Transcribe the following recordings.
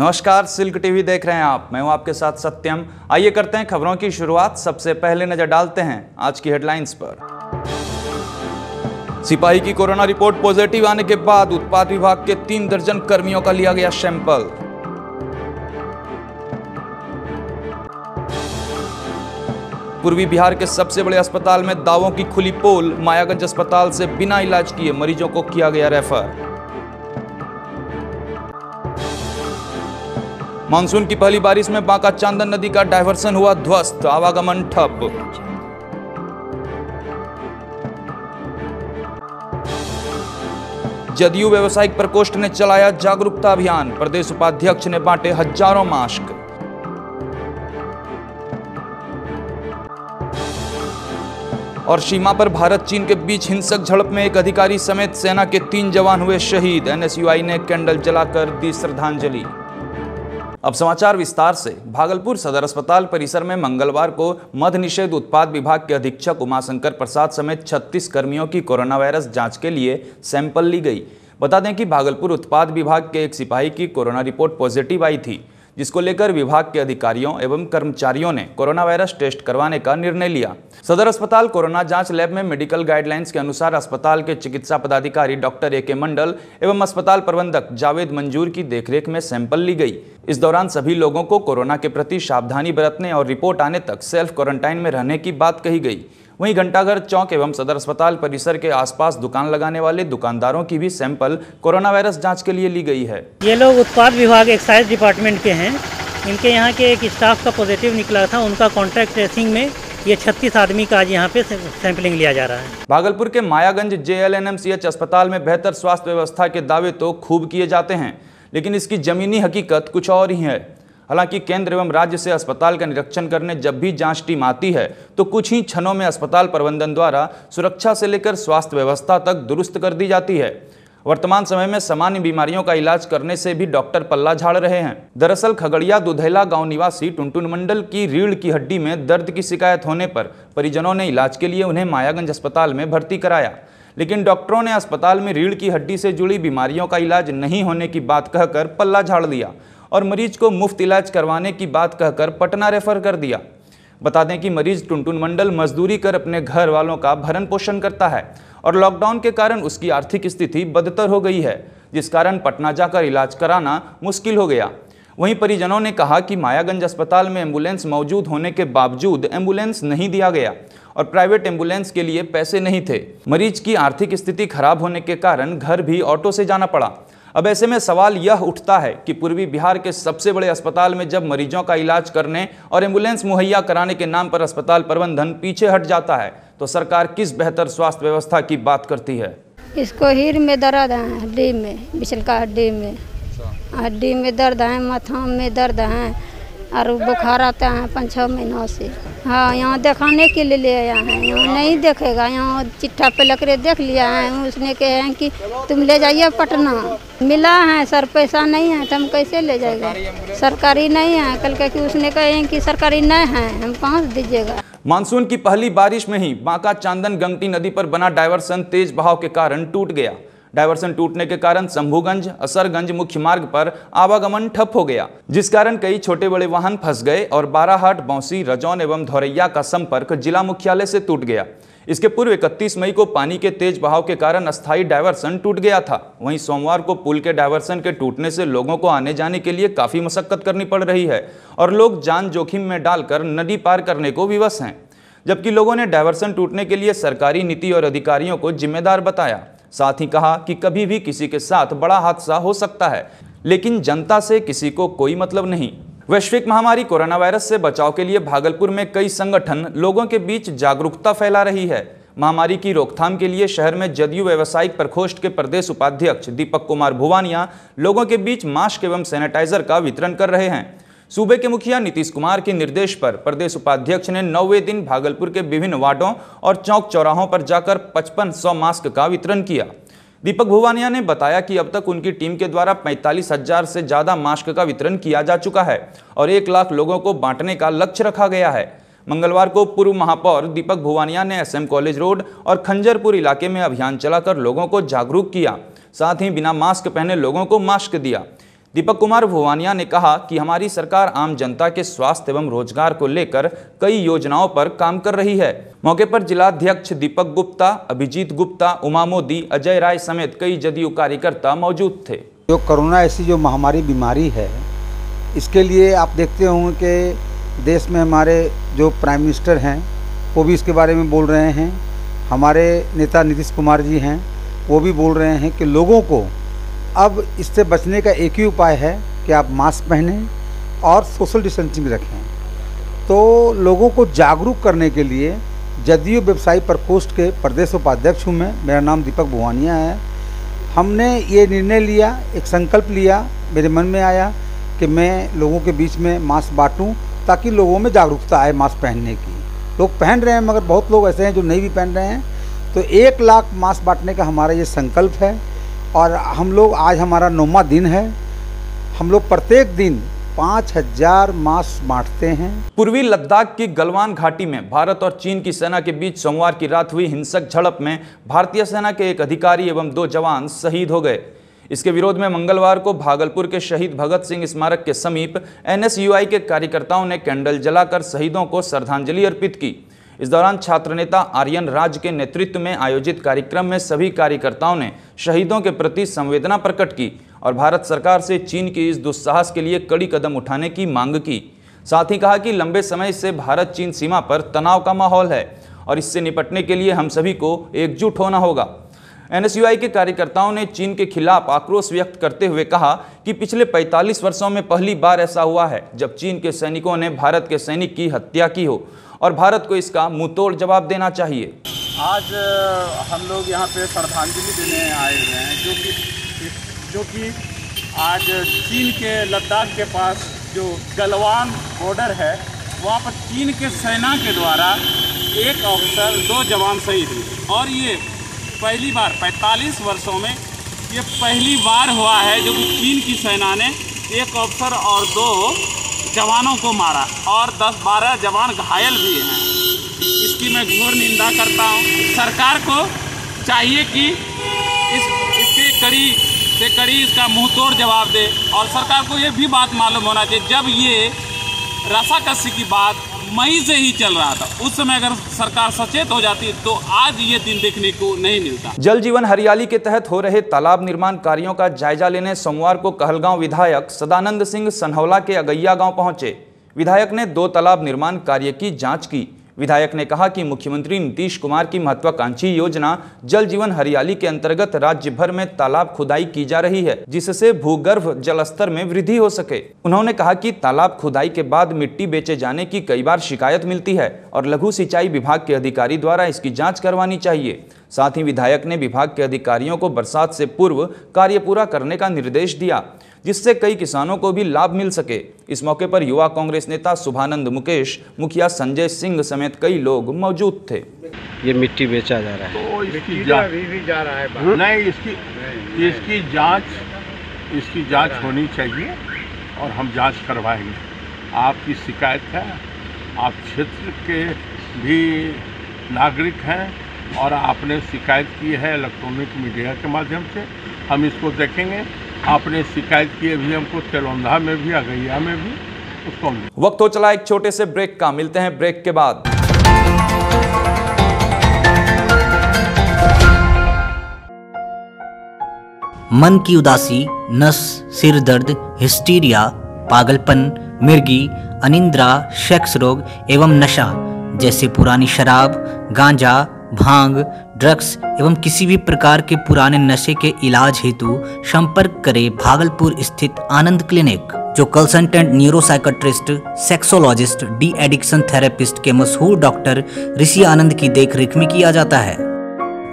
नमस्कार, silk TV देख रहे हैं आप। मैं हूँ आपके साथ सत्यम। आइए करते हैं खबरों की शुरुआत। सबसे पहले नज़र डालते हैं आज की हेडलाइंस पर। सिपाही की कोरोना रिपोर्ट पॉजिटिव आने के बाद उत्पाद विभाग के तीन दर्जन कर्मियों का लिया गया सैंपल। पूर्वी बिहार के सबसे बड़े अस्पताल में दावों की खुली पोल, मायागंज अस्पताल से बिना इलाज किए मरीजों को किया गया रेफर। मानसून की पहली बारिश में बांका चांदन नदी का डायवर्सन हुआ ध्वस्त, आवागमन ठप। जदयू व्यवसायिक प्रकोष्ठ ने चलाया जागरूकता अभियान, प्रदेश उपाध्यक्ष ने बांटे हज़ारों मास्क। और सीमा पर भारत चीन के बीच हिंसक झड़प में एक अधिकारी समेत सेना के तीन जवान हुए शहीद, एनएसयूआई ने कैंडल जलाकर दी श्रद्धांजलि। अब समाचार विस्तार से। भागलपुर सदर अस्पताल परिसर में मंगलवार को मध निषेध उत्पाद विभाग के अधीक्षक उमाशंकर प्रसाद समेत 36 कर्मियों की कोरोना वायरस जाँच के लिए सैंपल ली गई। बता दें कि भागलपुर उत्पाद विभाग के एक सिपाही की कोरोना रिपोर्ट पॉजिटिव आई थी। जिसको लेकर विभाग के अधिकारियों एवं कर्मचारियों ने कोरोना वायरस टेस्ट करवाने का निर्णय लिया। सदर अस्पताल कोरोना जाँच लैब में मेडिकल गाइडलाइंस के अनुसार अस्पताल के चिकित्सा पदाधिकारी डॉक्टर ए के मंडल एवं अस्पताल प्रबंधक जावेद मंजूर की देखरेख में सैंपल ली गई। इस दौरान सभी लोगों को कोरोना के प्रति सावधानी बरतने और रिपोर्ट आने तक सेल्फ क्वारंटाइन में रहने की बात कही गई। वहीं घंटाघर चौक एवं सदर अस्पताल परिसर के आसपास दुकान लगाने वाले दुकानदारों की भी सैंपल कोरोना वायरस जाँच के लिए ली गई है। ये लोग उत्पाद विभाग एक्साइज डिपार्टमेंट के हैं। इनके यहाँ के एक स्टाफ का पॉजिटिव निकला था उनका कॉन्टैक्ट ट्रेसिंग में ये 36 आदमी का आज यहाँ पे सैंपलिंग लिया जा रहा है। भागलपुर के मायागंज जेएलएनएमसीएच अस्पताल में बेहतर स्वास्थ्य व्यवस्था के दावे तो खूब किए जाते हैं लेकिन इसकी जमीनी हकीकत कुछ और ही है। हालाँकि केंद्र एवं राज्य से अस्पताल का निरीक्षण करने जब भी जाँच टीम आती है तो कुछ ही क्षणों में अस्पताल प्रबंधन द्वारा सुरक्षा से लेकर स्वास्थ्य व्यवस्था तक दुरुस्त कर दी जाती है। वर्तमान समय में सामान्य बीमारियों का इलाज करने से भी डॉक्टर पल्ला झाड़ रहे हैं। दरअसल खगड़िया, दुधैला गाँव निवासी टुनटुन मंडल की रीढ़ की हड्डी में दर्द की शिकायत होने पर परिजनों ने इलाज के लिए उन्हें मायागंज अस्पताल में भर्ती कराया। लेकिन डॉक्टरों ने अस्पताल में रीढ़ की हड्डी से जुड़ी बीमारियों का इलाज नहीं होने की बात कहकर पल्ला झाड़ दिया और मरीज़ को मुफ़्त इलाज करवाने की बात कहकर पटना रेफर कर दिया। बता दें कि मरीज़ टुनटुन मंडल मजदूरी कर अपने घर वालों का भरण पोषण करता है और लॉकडाउन के कारण उसकी आर्थिक स्थिति बदतर हो गई है, जिस कारण पटना जाकर इलाज कराना मुश्किल हो गया। वहीं परिजनों ने कहा कि मायागंज अस्पताल में एंबुलेंस मौजूद होने के बावजूद एंबुलेंस नहीं दिया गया और प्राइवेट एंबुलेंस के लिए पैसे नहीं थे। मरीज़ की आर्थिक स्थिति खराब होने के कारण घर भी ऑटो से जाना पड़ा। अब ऐसे में सवाल यह उठता है कि पूर्वी बिहार के सबसे बड़े अस्पताल में जब मरीजों का इलाज करने और एंबुलेंस मुहैया कराने के नाम पर अस्पताल प्रबंधन पीछे हट जाता है तो सरकार किस बेहतर स्वास्थ्य व्यवस्था की बात करती है? इसको हीर में दर्द है हड्डी में बिछलका हड्डी में। हड्डी में दर्द है माथा में दर्द है और बुखार आता है पाँच छः महीनों से। हाँ यहाँ दिखाने के लिए ले आया है, यहाँ नहीं देखेगा, यहाँ चिट्ठा पे लकड़े देख लिया है, उसने कहे हैं कि तुम ले जाइए पटना। मिला है, सर पैसा नहीं है तो हम कैसे ले जाएगा? सरकारी नहीं है, कल के कि उसने कहे कि सरकारी नहीं है, हम पहुँच दीजिएगा? मानसून की पहली बारिश में ही बांका चांदन गंगटी नदी पर बना डायवर्सन तेज बहाव के कारण टूट गया। डायवर्सन टूटने के कारण शंभुगंज, असरगंज मुख्य मार्ग पर आवागमन ठप हो गया, जिस कारण कई छोटे बड़े वाहन फंस गए और बाराहाट, बौसी, रजौन एवं धौरैया का संपर्क जिला मुख्यालय से टूट गया। इसके पूर्व 31 मई को पानी के तेज बहाव के कारण अस्थायी डायवर्सन टूट गया था। वहीं सोमवार को पुल के डायवर्सन के टूटने से लोगों को आने जाने के लिए काफ़ी मशक्कत करनी पड़ रही है और लोग जान जोखिम में डालकर नदी पार करने को विवश हैं, जबकि लोगों ने डायवर्सन टूटने के लिए सरकारी नीति और अधिकारियों को जिम्मेदार बताया। साथ ही कहा कि कभी भी किसी के साथ बड़ा हादसा हो सकता है, लेकिन जनता से किसी को कोई मतलब नहीं। वैश्विक महामारी कोरोना वायरस से बचाव के लिए भागलपुर में कई संगठन लोगों के बीच जागरूकता फैला रही है। महामारी की रोकथाम के लिए शहर में जदयू व्यवसायिक प्रकोष्ठ के प्रदेश उपाध्यक्ष दीपक कुमार भुवानिया लोगों के बीच मास्क एवं सैनिटाइजर का वितरण कर रहे हैं। सूबे के मुखिया नीतीश कुमार के निर्देश पर प्रदेश उपाध्यक्ष ने नौवे दिन भागलपुर के विभिन्न वार्डों और चौक चौराहों पर जाकर पचपन सौ मास्क का वितरण किया। दीपक भुवानिया ने बताया कि अब तक उनकी टीम के द्वारा पैंतालीस हज़ार से ज़्यादा मास्क का वितरण किया जा चुका है और एक लाख लोगों को बांटने का लक्ष्य रखा गया है। मंगलवार को पूर्व महापौर दीपक भुवानिया ने एसएम कॉलेज रोड और खंजरपुर इलाके में अभियान चलाकर लोगों को जागरूक किया। साथ ही बिना मास्क पहने लोगों को मास्क दिया। दीपक कुमार भुवानिया ने कहा कि हमारी सरकार आम जनता के स्वास्थ्य एवं रोज़गार को लेकर कई योजनाओं पर काम कर रही है। मौके पर जिलाध्यक्ष दीपक गुप्ता, अभिजीत गुप्ता, उमा मोदी, अजय राय समेत कई जदयू कार्यकर्ता मौजूद थे। जो कोरोना ऐसी जो महामारी बीमारी है, इसके लिए आप देखते होंगे कि देश में हमारे जो प्राइम मिनिस्टर हैं, वो भी इसके बारे में बोल रहे हैं। हमारे नेता नीतीश कुमार जी हैं, वो भी बोल रहे हैं कि लोगों को अब इससे बचने का एक ही उपाय है कि आप मास्क पहने और सोशल डिस्टेंसिंग रखें। तो लोगों को जागरूक करने के लिए जदयू व्यवसायी प्रकोष्ठ के प्रदेश उपाध्यक्ष हूँ मैं। मेरा नाम दीपक भुवानिया है। हमने ये निर्णय लिया, एक संकल्प लिया, मेरे मन में आया कि मैं लोगों के बीच में मास्क बांटूं ताकि लोगों में जागरूकता आए मास्क पहनने की। लोग पहन रहे हैं मगर बहुत लोग ऐसे हैं जो नहीं भी पहन रहे हैं। तो एक लाख मास्क बांटने का हमारा ये संकल्प है। और हम लोग, आज हमारा नौवा दिन है। हम लोग प्रत्येक दिन पाँच हज़ार मास्क बांटते हैं। पूर्वी लद्दाख की गलवान घाटी में भारत और चीन की सेना के बीच सोमवार की रात हुई हिंसक झड़प में भारतीय सेना के एक अधिकारी एवं दो जवान शहीद हो गए। इसके विरोध में मंगलवार को भागलपुर के शहीद भगत सिंह स्मारक के समीप एनएसयूआई के कार्यकर्ताओं ने कैंडल जलाकर शहीदों को श्रद्धांजलि अर्पित की। इस दौरान छात्र नेता आर्यन राज के नेतृत्व में आयोजित कार्यक्रम में सभी कार्यकर्ताओं ने शहीदों के प्रति संवेदना प्रकट की और भारत सरकार से चीन के इस दुस्साहस के लिए कड़ी कदम उठाने की मांग की। साथ ही कहा कि लंबे समय से भारत चीन सीमा पर तनाव का माहौल है और इससे निपटने के लिए हम सभी को एकजुट होना होगा। एनएसयूआई के कार्यकर्ताओं ने चीन के खिलाफ आक्रोश व्यक्त करते हुए कहा कि पिछले 45 वर्षों में पहली बार ऐसा हुआ है जब चीन के सैनिकों ने भारत के सैनिक की हत्या की हो और भारत को इसका मुंहतोड़ जवाब देना चाहिए। आज हम लोग यहाँ पे श्रद्धांजलि देने आए हुए हैं, जो कि जो कि आज चीन के, लद्दाख के पास जो गलवान बॉर्डर है, वहाँ पर चीन के सेना के द्वारा एक ऑफिसर दो जवान शहीद हुए। और ये पहली बार 45 वर्षों में ये पहली बार हुआ है जो कि चीन की सेना ने एक ऑफिसर और दो जवानों को मारा और 10-12 जवान घायल भी हैं। इसकी मैं घोर निंदा करता हूँ। सरकार को चाहिए कि इस, इसके कड़ी, से कड़ी इसका मुँह तोड़ जवाब दे। और सरकार को ये भी बात मालूम होना चाहिए, जब ये रसाकसी की बात मई से ही चल रहा था। उस समय अगर सरकार सचेत हो जाती तो आज ये दिन देखने को नहीं मिलता। जल जीवन हरियाली के तहत हो रहे तालाब निर्माण कार्यों का जायजा लेने सोमवार को कहलगांव विधायक सदानंद सिंह सनहौला के अगैया गाँव पहुँचे। विधायक ने दो तालाब निर्माण कार्य की जाँच की। विधायक ने कहा कि मुख्यमंत्री नीतीश कुमार की महत्वाकांक्षी योजना जल जीवन हरियाली के अंतर्गत राज्य भर में तालाब खुदाई की जा रही है, जिससे भूगर्भ जल स्तर में वृद्धि हो सके। उन्होंने कहा कि तालाब खुदाई के बाद मिट्टी बेचे जाने की कई बार शिकायत मिलती है और लघु सिंचाई विभाग के अधिकारी द्वारा इसकी जाँच करवानी चाहिए। साथ ही विधायक ने विभाग के अधिकारियों को बरसात से पूर्व कार्य पूरा करने का निर्देश दिया जिससे कई किसानों को भी लाभ मिल सके। इस मौके पर युवा कांग्रेस नेता शुभानंद मुकेश मुखिया संजय सिंह समेत कई लोग मौजूद थे। ये मिट्टी बेचा जा रहा है। तो इसकी जाँच भी जा रहा है नहीं इसकी इसकी जाँच इसकी जाँच होनी चाहिए और हम जाँच करवाएँगे। आपकी शिकायत है आप क्षेत्र के भी नागरिक हैं और आपने शिकायत की है इलेक्ट्रॉनिक मीडिया के माध्यम से हम इसको देखेंगे। आपने शिकायत की अभी हमको तेलौंधा में भी अगैया में भी उसको वक्त हो चला एक छोटे से ब्रेक का मिलते हैं ब्रेक के बाद। मन की उदासी नस सिर दर्द हिस्टीरिया पागलपन मिर्गी अनिंद्रा सेक्स रोग एवं नशा जैसे पुरानी शराब गांजा भाँग ड्रग्स एवं किसी भी प्रकार के पुराने नशे के इलाज हेतु संपर्क करें भागलपुर स्थित आनंद क्लिनिक जो consultant neuropsychiatrist sexologist de addiction therapist के मशहूर डॉक्टर ऋषि आनंद की देखरेख में किया जाता है।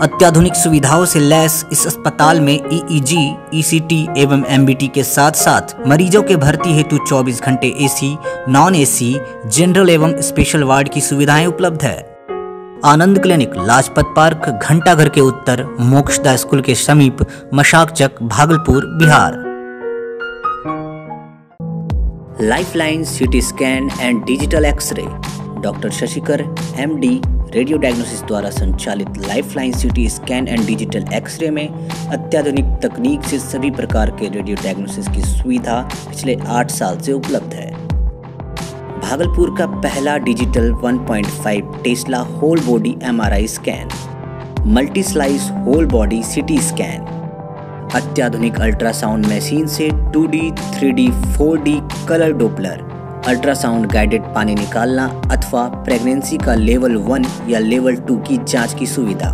अत्याधुनिक सुविधाओं से लैस इस अस्पताल में ईईजी, ईसीटी एवं एमबीटी के साथ साथ मरीजों के भर्ती हेतु 24 घंटे एसी, नॉन एसी, जनरल एवं स्पेशल वार्ड की सुविधाएँ उपलब्ध है। आनंद क्लिनिक, लाजपत पार्क घंटा घर के उत्तर, मोक्षदा स्कूल के समीप Mashak Chak Bhagalpur, Bihar. Lifeline city scan and digital X-ray doctor Shashikar MD radio diagnosis द्वारा संचालित lifeline city scan and digital X-ray में अत्याधुनिक तकनीक से सभी प्रकार के रेडियो डायग्नोसिस की सुविधा पिछले आठ साल से उपलब्ध है। भागलपुर का पहला digital 1.5 tesla whole body MRI scan multi slice whole body CT scan अत्याधुनिक अल्ट्रासाउंड मशीन से 2D, 3D, 4D colour Doppler ultrasound guided पानी निकालना अथवा प्रेगनेंसी का लेवल वन या लेवल टू की जाँच की सुविधा।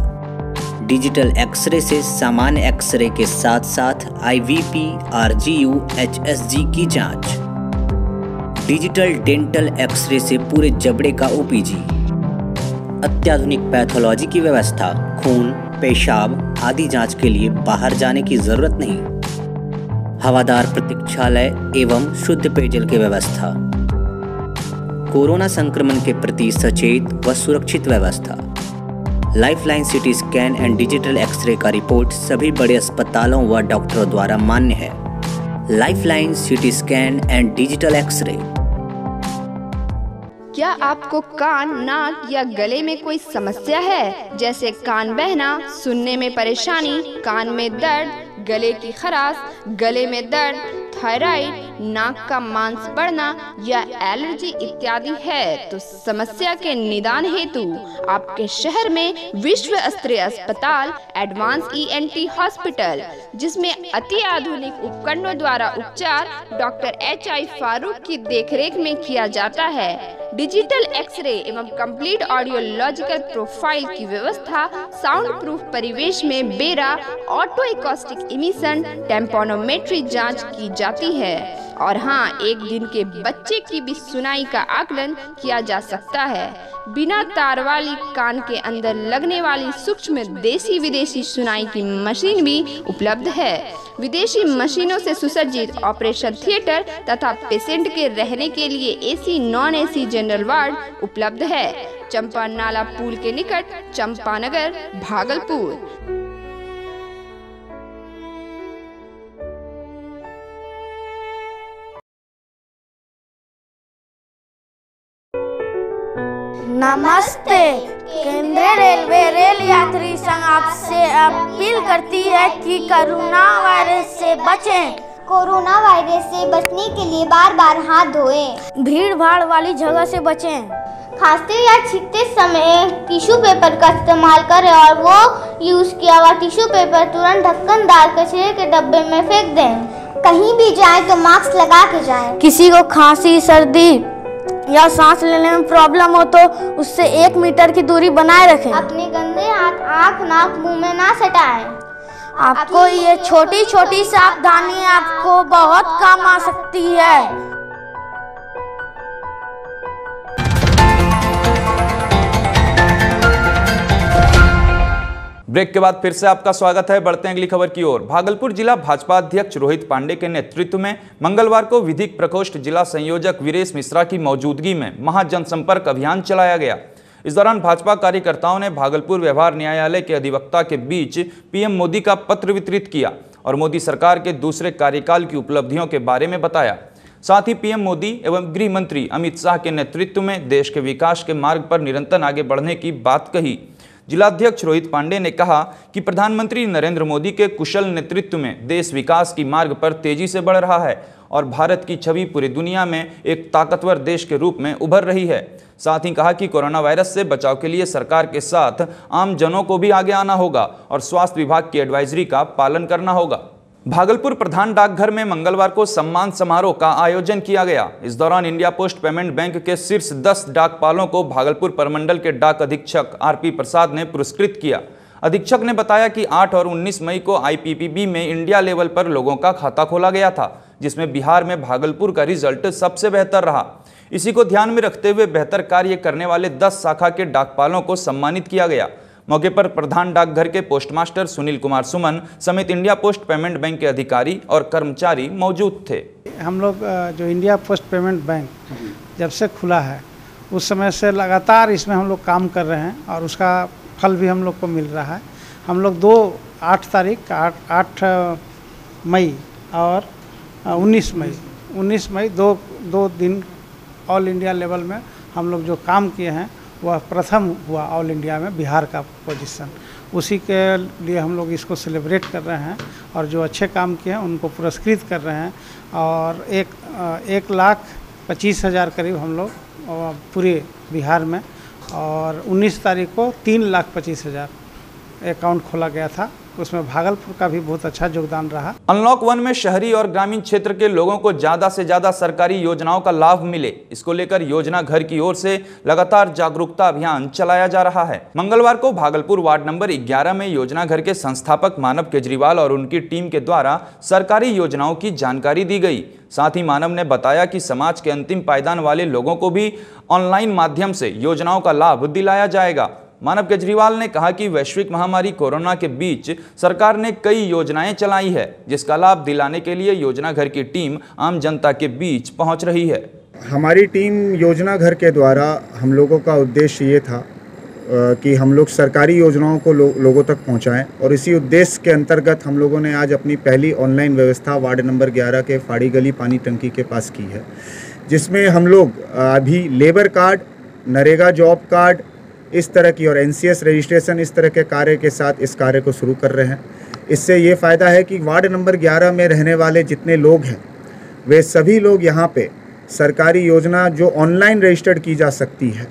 डिजिटल एक्सरे से सामान्य एक्सरे के साथ साथ आईवीपी, आरजीयू, एचएसजी की जाँच। डिजिटल डेंटल एक्सरे से पूरे जबड़े का ओपीजी। अत्याधुनिक पैथोलॉजी की व्यवस्था, खून, पेशाब आदि जाँच के लिए बाहर जाने की ज़रूरत नहीं। हवादार प्रतीक्षालय एवं शुद्ध पेयजल की व्यवस्था। कोरोना संक्रमण के प्रति सचेत व सुरक्षित व्यवस्था। Lifeline city scan and digital X-ray का रिपोर्ट सभी बड़े अस्पतालों व डॉक्टरों द्वारा मान्य है। Lifeline city scan and digital X-ray क्या आपको कान, नाक या गले में कोई समस्या है? जैसे कान बहना, सुनने में परेशानी, कान में दर्द, गले की खराश, गले में दर्द थायराइड, नाक का मांस बढ़ना या एलर्जी इत्यादि है तो समस्या के निदान हेतु आपके शहर में विश्व स्तरीय अस्पताल एडवांस ईएनटी हॉस्पिटल, जिसमें अति आधुनिक उपकरणों द्वारा उपचार डॉक्टर एच आई फारूक की देखरेख में किया जाता है। डिजिटल एक्सरे एवं कंप्लीट ऑडियोलॉजिकल प्रोफ़ाइल की व्यवस्था साउंड प्रूफ परिवेश में बेरा ऑटो इकोस्टिक इमिशन टेम्पोनोमेट्री जाँच की जाती है। और हाँ एक दिन के बच्चे की भी सुनाई का आकलन किया जा सकता है। बिना तार वाली कान के अंदर लगने वाली सूक्ष्म देसी विदेशी सुनाई की मशीन भी उपलब्ध है। विदेशी मशीनों से सुसज्जित ऑपरेशन थिएटर तथा पेशेंट के रहने के लिए AC, non AC general ward उपलब्ध है। चंपा नाला पुल के निकट चंपानगर, भागलपुर। नमस्ते, केंद्रीय रेलवे संघ आपसे अपील करती है कि कोरोना वायरस से बचें कोरोना वायरस से बचने के लिए बार बार हाथ धोएँ। भीड़ भाड़ वाली जगह से बचें खांसते या छींकते समय टिश्यू पेपर का इस्तेमाल करें और वो यूज़ किया हुआ टिश्यू पेपर तुरंत ढक्कन ढक्कनदार कचरे के डब्बे में फेंक दें कहीं भी जाएँ तो मास्क लगा के जाएँ। किसी को खांसी सर्दी या सांस लेने में प्रॉब्लम हो तो उससे एक मीटर की दूरी बनाए रखें। अपने गंदे हाथ आँख नाक मुँह में ना सटाएँ। आपको ये छोटी छोटी सावधानी आपको बहुत काम आ सकती है। ब्रेक के बाद फिर से आपका स्वागत है। बढ़ते हैं अगली खबर की ओर। भागलपुर जिला भाजपा अध्यक्ष रोहित पांडे के नेतृत्व में मंगलवार को विधिक प्रकोष्ठ जिला संयोजक वीरेश मिश्रा की मौजूदगी में महाजनसंपर्क अभियान चलाया गया। इस दौरान भाजपा कार्यकर्ताओं ने भागलपुर व्यवहार न्यायालय के अधिवक्ता के बीच पीएम मोदी का पत्र वितरित किया और मोदी सरकार के दूसरे कार्यकाल की उपलब्धियों के बारे में बताया। साथ ही पीएम मोदी एवं गृह मंत्री अमित शाह के नेतृत्व में देश के विकास के मार्ग पर निरंतर आगे बढ़ने की बात कही। जिलाध्यक्ष रोहित पांडे ने कहा कि प्रधानमंत्री नरेंद्र मोदी के कुशल नेतृत्व में देश विकास की मार्ग पर तेज़ी से बढ़ रहा है और भारत की छवि पूरी दुनिया में एक ताकतवर देश के रूप में उभर रही है। साथ ही कहा कि कोरोना वायरस से बचाव के लिए सरकार के साथ आम जनों को भी आगे आना होगा और स्वास्थ्य विभाग की एडवाइजरी का पालन करना होगा। भागलपुर प्रधान डाकघर में मंगलवार को सम्मान समारोह का आयोजन किया गया। इस दौरान इंडिया पोस्ट पेमेंट बैंक के शीर्ष 10 डाकपालों को भागलपुर परमंडल के डाक अधीक्षक आरपी प्रसाद ने पुरस्कृत किया। अधीक्षक ने बताया कि 8 और 19 मई को आईपीपीबी में इंडिया लेवल पर लोगों का खाता खोला गया था, जिसमें बिहार में भागलपुर का रिज़ल्ट सबसे बेहतर रहा। इसी को ध्यान में रखते हुए बेहतर कार्य करने वाले 10 शाखा के डाकपालों को सम्मानित किया गया। मौके पर प्रधान डाकघर के पोस्टमास्टर सुनील कुमार सुमन समेत इंडिया पोस्ट पेमेंट बैंक के अधिकारी और कर्मचारी मौजूद थे। हम लोग जो इंडिया पोस्ट पेमेंट बैंक जब से खुला है, उस समय से लगातार इसमें हम लोग काम कर रहे हैं और उसका फल भी हम लोग को मिल रहा है। हम लोग दो आठ तारीख आठ आठ मई और उन्नीस मई उन्नीस मई दो दो दिन ऑल इंडिया लेवल में हम लोग जो काम किए हैं वह प्रथम हुआ ऑल इंडिया में बिहार का पोजीशन उसी के लिए हम लोग इसको सेलिब्रेट कर रहे हैं और जो अच्छे काम किए हैं, उनको पुरस्कृत कर रहे हैं और एक एक लाख पच्चीस हज़ार करीब हम लोग पूरे बिहार में और 19 तारीख को तीन लाख पच्चीस हज़ार अकाउंट खोला गया था। उसमें भागलपुर का भी बहुत अच्छा योगदान रहा। अनलॉक वन में शहरी और ग्रामीण क्षेत्र के लोगों को ज़्यादा से ज़्यादा सरकारी योजनाओं का लाभ मिले। इसको लेकर योजना घर की ओर से लगातार जागरूकता अभियान चलाया जा रहा है। मंगलवार को भागलपुर वार्ड नंबर 11 में योजना घर के संस्थापक मानव केजरीवाल और उनकी टीम के द्वारा सरकारी योजनाओं की जानकारी दी गई। साथ ही मानव ने बताया कि समाज के अंतिम पायदान वाले लोगों को भी ऑनलाइन माध्यम से योजनाओं का लाभ दिलाया जाएगा। मानव केजरीवाल ने कहा कि वैश्विक महामारी कोरोना के बीच सरकार ने कई योजनाएँ चलाई है जिसका लाभ दिलाने के लिए योजना घर की टीम आम जनता के बीच पहुँच रही है। हमारी टीम योजना घर के द्वारा हम लोगों का उद्देश्य ये था कि हम लोग सरकारी योजनाओं को लो, लोगों तक पहुंचाएँ और इसी उद्देश्य के अंतर्गत हम लोगों ने आज अपनी पहली ऑनलाइन व्यवस्था वार्ड नंबर 11 के फाड़ी गली पानी टंकी के पास की है जिसमें हम लोग अभी labour card NREGA job card इस तरह की और एनसीएस रजिस्ट्रेशन इस तरह के कार्य के साथ इस कार्य को शुरू कर रहे हैं। इससे ये फ़ायदा है कि वार्ड नंबर 11 में रहने वाले जितने लोग हैं, वे सभी लोग यहाँ पे सरकारी योजना जो ऑनलाइन रजिस्टर्ड की जा सकती है।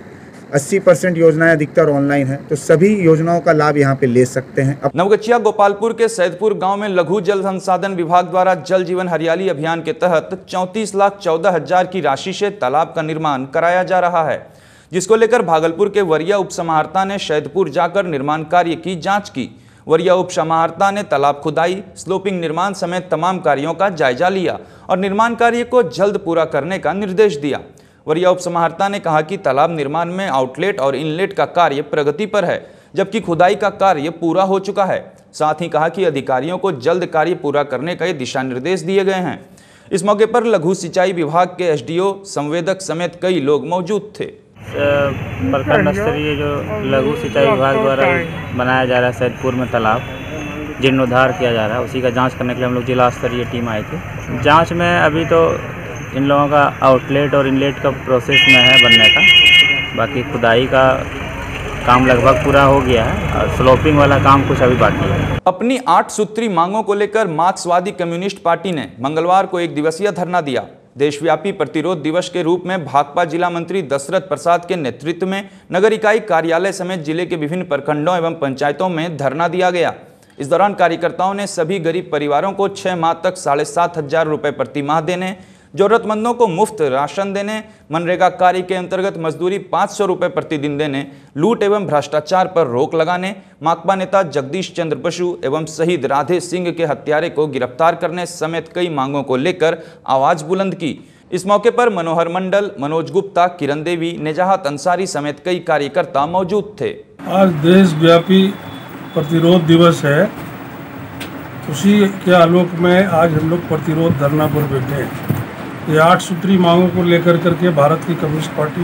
80 परसेंट योजनाएँ अधिकतर ऑनलाइन है तो सभी योजनाओं का लाभ यहाँ पे ले सकते हैं। नवगछिया गोपालपुर के सैदपुर गाँव में लघु जल संसाधन विभाग द्वारा जल जीवन हरियाली अभियान के तहत चौंतीस लाख चौदह हज़ार की राशि से तालाब का निर्माण कराया जा रहा है। जिसको लेकर भागलपुर के वरिया उपसमाहर्ता ने शैदपुर जाकर निर्माण कार्य की जाँच की। वरिया उपसमाहर्ता ने तालाब खुदाई स्लोपिंग निर्माण समेत तमाम कार्यों का जायजा लिया और निर्माण कार्य को जल्द पूरा करने का निर्देश दिया। वरिया उपसमाहर्ता ने कहा कि तालाब निर्माण में आउटलेट और इनलेट का कार्य प्रगति पर है, जबकि खुदाई का कार्य पूरा हो चुका है। साथ ही कहा कि अधिकारियों को जल्द कार्य पूरा करने के दिशा निर्देश दिए गए हैं। इस मौके पर लघु सिंचाई विभाग के एसडीओ, संवेदक समेत कई लोग मौजूद थे। प्रखंड स्तरीय जो लघु सिंचाई विभाग द्वारा बनाया जा रहा है सैदपुर में तालाब जीर्णोद्धार किया जा रहा है। उसी का जाँच करने के लिए हम लोग जिला स्तरीय टीम आए थे। जाँच में अभी तो इन लोगों का आउटलेट और इनलेट का प्रोसेस में है बनने का। बाकी खुदाई का काम लगभग पूरा हो गया है और स्लोपिंग वाला काम कुछ अभी बाकी है। अपनी आठ सूत्री मांगों को लेकर मार्क्सवादी कम्युनिस्ट पार्टी ने मंगलवार को एक दिवसीय धरना दिया। देशव्यापी प्रतिरोध दिवस के रूप में भाकपा जिला मंत्री दशरथ प्रसाद के नेतृत्व में नगर इकाई कार्यालय समेत ज़िले के विभिन्न प्रखंडों एवं पंचायतों में धरना दिया गया। इस दौरान कार्यकर्ताओं ने सभी गरीब परिवारों को छह माह तक साढ़े सात हज़ार रुपये प्रति माह देने जरूरतमंदों को मुफ़्त राशन देने, मनरेगा कार्य के अंतर्गत मजदूरी पाँच सौ प्रतिदिन देने, लूट एवं भ्रष्टाचार पर रोक लगाने, माकपा नेता जगदीश चंद्र बसु एवं शहीद राधे सिंह के हत्यारे को गिरफ़्तार करने समेत कई मांगों को लेकर आवाज़ बुलंद की। इस मौके पर मनोहर मंडल, मनोज गुप्ता, किरण देवी, नेजाहत अंसारी समेत कई कार्यकर्ता मौजूद थे। आज देशव्यापी प्रतिरोध दिवस है। उसी के आलोक में आज हम लोग प्रतिरोध धरना पर बैठे हैं। ये आठ सूत्री मांगों को लेकर करके भारत की कम्युनिस्ट पार्टी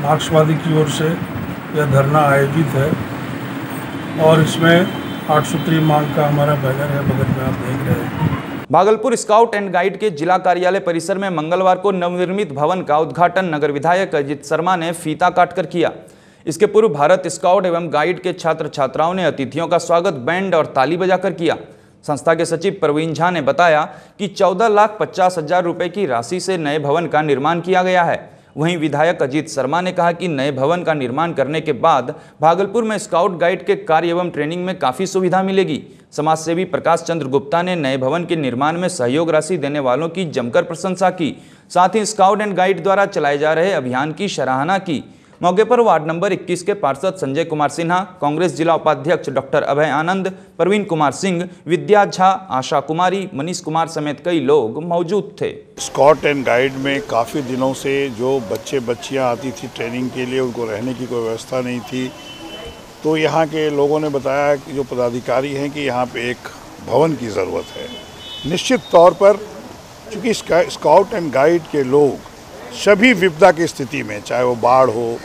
मार्क्सवादी की ओर से यह धरना आयोजित है। और इसमें आठ सूत्री मांग का हमारा बैनर है बगल में आप देख रहे हैं। भागलपुर स्काउट एंड गाइड के जिला कार्यालय परिसर में मंगलवार को नवनिर्मित भवन का उद्घाटन नगर विधायक अजित शर्मा ने फीता काटकर किया। इसके पूर्व भारत स्काउट एवं गाइड के छात्र छात्राओं ने अतिथियों का स्वागत, बैंड और ताली बजाकर किया। संस्था के सचिव प्रवीण झा ने बताया कि चौदह लाख पचास हज़ार रुपए की राशि से नए भवन का निर्माण किया गया है। वहीं विधायक अजीत शर्मा ने कहा कि नए भवन का निर्माण करने के बाद भागलपुर में स्काउट गाइड के कार्य एवं ट्रेनिंग में काफ़ी सुविधा मिलेगी। समाज सेवी प्रकाश चंद्र गुप्ता ने नए भवन के निर्माण में सहयोग राशि देने वालों की जमकर प्रशंसा की। साथ ही स्काउट एंड गाइड द्वारा चलाए जा रहे अभियान की सराहना की। मौके पर वार्ड नंबर 21 के पार्षद संजय कुमार सिन्हा, कांग्रेस जिला उपाध्यक्ष डॉक्टर अभय आनंद, प्रवीण कुमार सिंह, विद्या झा, आशा कुमारी, मनीष कुमार समेत कई लोग मौजूद थे। स्कॉट एंड गाइड में काफ़ी दिनों से जो बच्चे बच्चियाँ आती थी ट्रेनिंग के लिए, उनको रहने की कोई व्यवस्था नहीं थी। तो यहाँ के लोगों ने बताया कि जो पदाधिकारी हैं कि यहाँ पे एक भवन की ज़रूरत है। निश्चित तौर पर चूँकि स्काउट एंड गाइड के लोग सभी विपदा की स्थिति में, चाहे वो बाढ़ हो,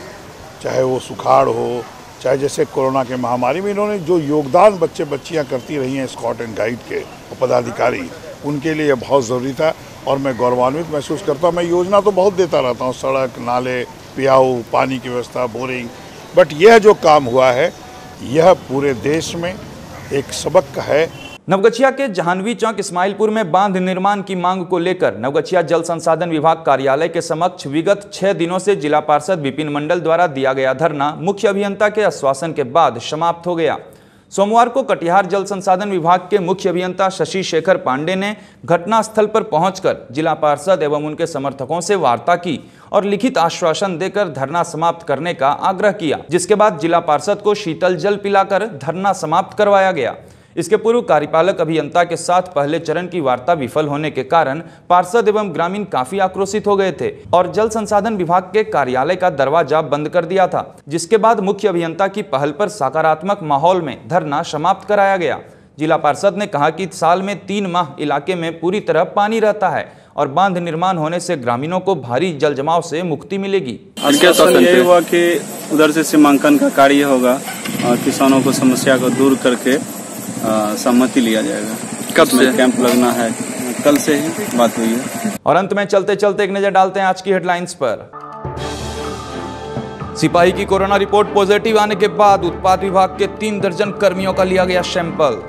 चाहे वो सुखाड़ हो, चाहे जैसे कोरोना के महामारी में इन्होंने जो योगदान बच्चे बच्चियाँ करती रही हैं स्कॉट एंड गाइड के पदाधिकारी, उनके लिए बहुत ज़रूरी था और मैं गौरवान्वित महसूस करता हूँ। मैं योजना तो बहुत देता रहता हूँ, सड़क, नाले, पियाऊ, पानी की व्यवस्था, बोरिंग। बट यह जो काम हुआ है, यह पूरे देश में एक सबक है नवगछिया के जहानवी चौक इस्माइलपुर में बाँध निर्माण की मांग को लेकर नवगछिया जल संसाधन विभाग कार्यालय के समक्ष विगत छह दिनों से जिला पार्षद विपिन मंडल द्वारा दिया गया धरना मुख्य अभियंता के आश्वासन के बाद समाप्त हो गया। सोमवार को कटिहार जल संसाधन विभाग के मुख्य अभियंता शशि शेखर पांडे ने घटनास्थल पर पहुंचकर जिला पार्षद एवं उनके समर्थकों से वार्ता की और लिखित आश्वासन देकर धरना समाप्त करने का आग्रह किया, जिसके बाद जिला पार्षद को शीतल जल पिलाकर धरना समाप्त करवाया गया। इसके पूर्व कार्यपालक अभियंता के साथ पहले चरण की वार्ता विफल होने के कारण पार्षद एवं ग्रामीण काफ़ी आक्रोशित हो गए थे और जल संसाधन विभाग के कार्यालय का दरवाज़ा बंद कर दिया था जिसके बाद मुख्य अभियंता की पहल पर सकारात्मक माहौल में धरना समाप्त कराया गया। जिला पार्षद ने कहा कि साल में तीन माह इलाके में पूरी तरह पानी रहता है और बाँध निर्माण होने से ग्रामीणों को भारी जल जमाव से मुक्ति मिलेगी। यही हुआ कि उधर से सीमांकन का कार्य होगा और किसानों को समस्या को दूर करके सहमति लिया जाएगा। कब से? कैंप लगना है। कल से ही बात हुई है। और अंत में चलते चलते एक नज़र डालते हैं आज की हेडलाइंस पर। सिपाही की कोरोना रिपोर्ट पॉजिटिव आने के बाद उत्पाद विभाग के तीन दर्जन कर्मियों का लिया गया सैंपल।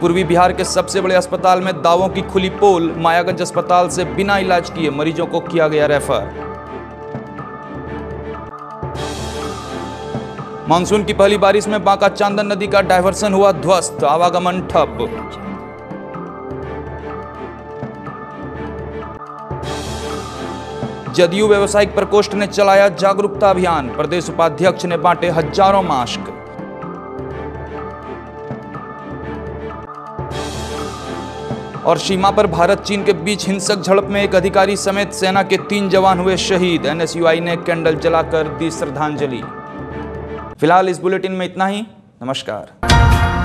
पूर्वी बिहार के सबसे बड़े अस्पताल में दावों की खुली पोल मायागंज अस्पताल से बिना इलाज किए मरीजों को किया गया रेफर मानसून की पहली बारिश में बांका चांदन नदी का डायवर्सन हुआ ध्वस्त, आवागमन ठप। जदयू व्यवसायिक प्रकोष्ठ ने चलाया जागरूकता अभियान, प्रदेश उपाध्यक्ष ने बांटे हज़ारों मास्क। और सीमा पर भारत चीन के बीच हिंसक झड़प में एक अधिकारी समेत सेना के तीन जवान हुए शहीद, एनएसयूआई ने कैंडल जलाकर दी श्रद्धांजलि। फ़िलहाल इस बुलेटिन में इतना ही। नमस्कार।